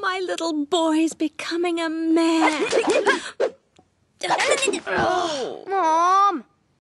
my little boy's becoming a man.